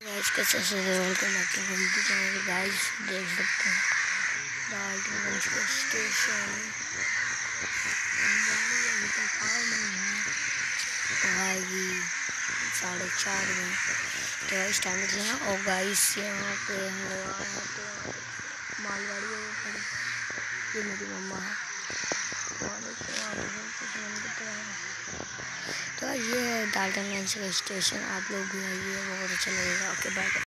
Guys, कैसे welcome back to Hindi channel guys, देख सकते हैं। डाल्टनगंज का स्टेशन अभी तक आ नहीं है। तो आएगी साढ़े चार में। तो गाइस टाइम निकले हैं और गाइस, यहाँ पे हम लोग आए हैं तो मालगाड़ी ये मेरी मम्मा है तो ये है डाल्टनगंज का स्टेशन आप लोग भी आइए बहुत अच्छा लगेगा ओके बाय